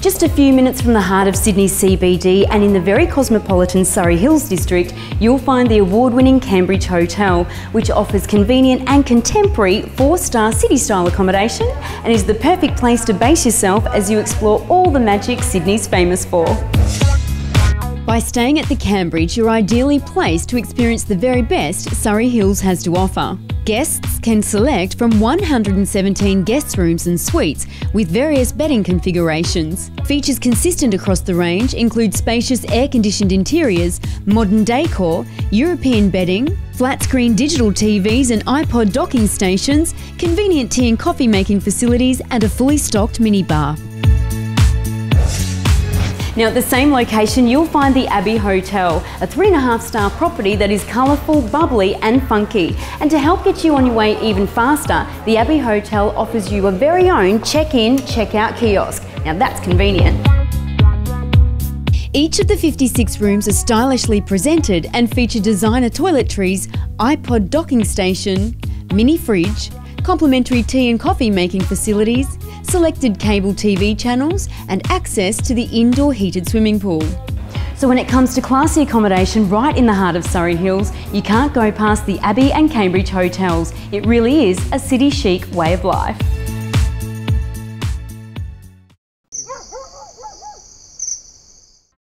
Just a few minutes from the heart of Sydney's CBD and in the very cosmopolitan Surry Hills district, you'll find the award-winning Cambridge Hotel, which offers convenient and contemporary four-star city-style accommodation and is the perfect place to base yourself as you explore all the magic Sydney's famous for. By staying at the Cambridge, you're ideally placed to experience the very best Surry Hills has to offer. Guests can select from 117 guest rooms and suites with various bedding configurations. Features consistent across the range include spacious air-conditioned interiors, modern decor, European bedding, flat-screen digital TVs and iPod docking stations, convenient tea and coffee making facilities and a fully stocked minibar. Now at the same location you'll find the Abbey Hotel, a three and a half star property that is colourful, bubbly and funky. And to help get you on your way even faster, the Abbey Hotel offers you a very own check-in, check-out kiosk. Now that's convenient. Each of the 56 rooms are stylishly presented and feature designer toiletries, iPod docking station, mini fridge, complimentary tea and coffee making facilities, selected cable TV channels and access to the indoor heated swimming pool. So when it comes to classy accommodation right in the heart of Surry Hills, you can't go past the Abbey and Cambridge hotels. It really is a city chic way of life.